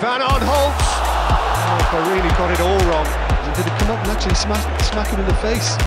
Van Aanholt. Oh, Borini got it all wrong. Did it come up and actually smack, smack him in the face?